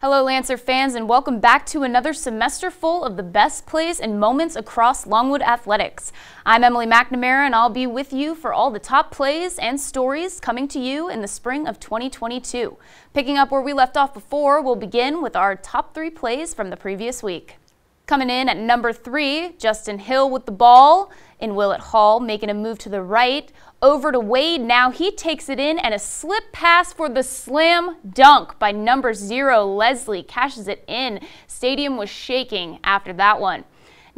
Hello Lancer fans and welcome back to another semester full of the best plays and moments across Longwood Athletics. I'm Emily McNamara and I'll be with you for all the top plays and stories coming to you in the spring of 2022. Picking up where we left off before, we'll begin with our top three plays from the previous week. Coming in at number three, Justin Hill with the ball in Willett Hall, making a move to the right. Over to Wade now. He takes it in and a slip pass for the slam dunk by number zero. Leslie cashes it in. Stadium was shaking after that one.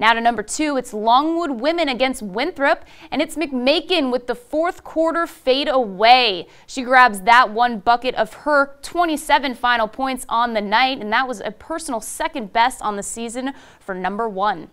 Now to number two, it's Longwood women against Winthrop, and it's McMakin with the fourth quarter fade away. She grabs that one bucket of her 27 final points on the night, and that was a personal second best on the season for number one.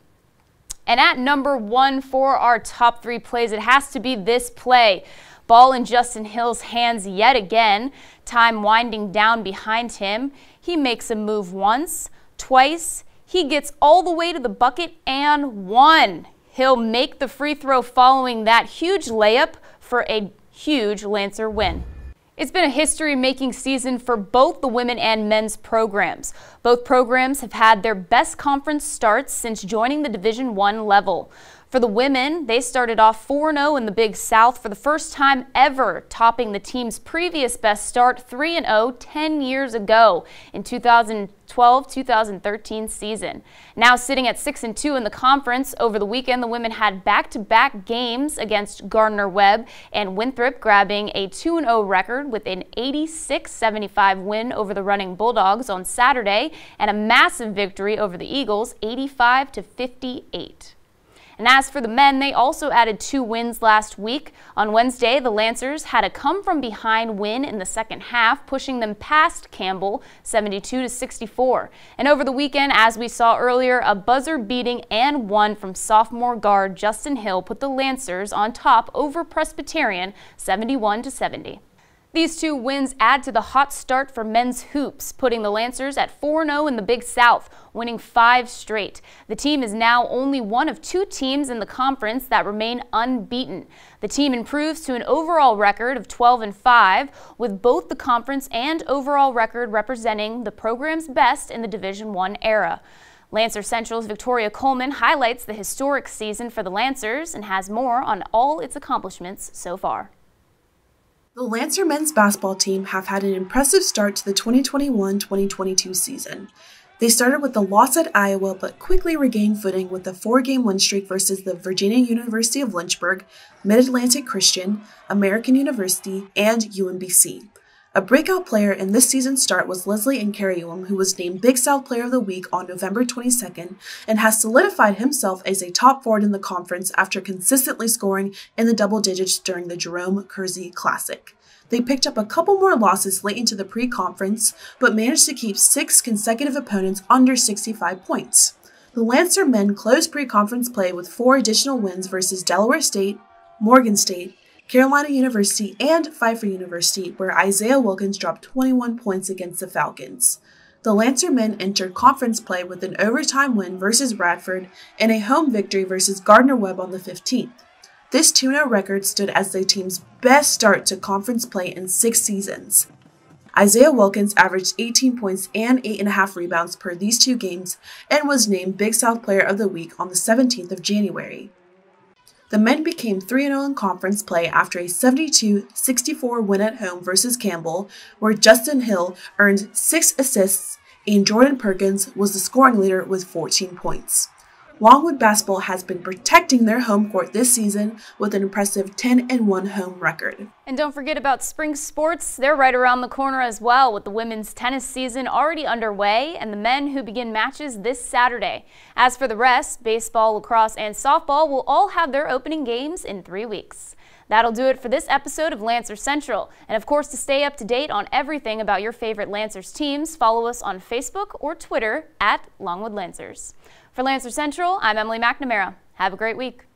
And at number one for our top three plays, it has to be this play. Ball in Justin Hill's hands yet again. Time winding down behind him. He makes a move once, twice, he gets all the way to the bucket and one. He'll make the free throw following that huge layup for a huge Lancer win. It's been a history-making season for both the women and men's programs. Both programs have had their best conference starts since joining the Division One level. For the women, they started off 4-0 in the Big South for the first time ever, topping the team's previous best start 3-0 10 years ago in 2012-2013 season. Now sitting at 6-2 in the conference, over the weekend the women had back-to-back -back games against Gardner-Webb and Winthrop grabbing a 2-0 record with an 86-75 win over the running Bulldogs on Saturday and a massive victory over the Eagles 85-58. And as for the men, they also added two wins last week. On Wednesday, the Lancers had a come from behind win in the second half, pushing them past Campbell 72 to 64. And over the weekend, as we saw earlier, a buzzer beating and one from sophomore guard Justin Hill put the Lancers on top over Presbyterian 71 to 70. These two wins add to the hot start for men's hoops, putting the Lancers at 4-0 in the Big South, winning five straight. The team is now only one of two teams in the conference that remain unbeaten. The team improves to an overall record of 12 and 5, with both the conference and overall record representing the program's best in the Division One era. Lancer Central's Victoria Coleman highlights the historic season for the Lancers and has more on all its accomplishments so far. The Lancer men's basketball team have had an impressive start to the 2021-2022 season. They started with the loss at Iowa but quickly regained footing with a four-game win streak versus the Virginia University of Lynchburg, Mid-Atlantic Christian, American University, and UMBC. A breakout player in this season's start was Leslie Nkereuwem, who was named Big South Player of the Week on November 22nd and has solidified himself as a top forward in the conference after consistently scoring in the double digits during the Jerome Kersey Classic. They picked up a couple more losses late into the pre-conference, but managed to keep six consecutive opponents under 65 points. The Lancer men closed pre-conference play with four additional wins versus Delaware State, Morgan State, Carolina University, and Pfeiffer University, where Isaiah Wilkins dropped 21 points against the Falcons. The Lancer men entered conference play with an overtime win versus Radford and a home victory versus Gardner Webb on the 15th. This 2 0 record stood as the team's best start to conference play in six seasons. Isaiah Wilkins averaged 18 points and 8.5 rebounds per these two games and was named Big South Player of the Week on the 17th of January. The men became 3-0 in conference play after a 72-64 win at home versus Campbell, where Justin Hill earned 6 assists and Jordan Perkins was the scoring leader with 14 points. Longwood basketball has been protecting their home court this season with an impressive 10-1 home record. And don't forget about spring sports. They're right around the corner as well with the women's tennis season already underway and the men who begin matches this Saturday. As for the rest, baseball, lacrosse, and softball will all have their opening games in three weeks. That'll do it for this episode of Lancer Central. And of course, to stay up to date on everything about your favorite Lancers teams, follow us on Facebook or Twitter at Longwood Lancers. For Lancer Central, I'm Emily McNamara. Have a great week.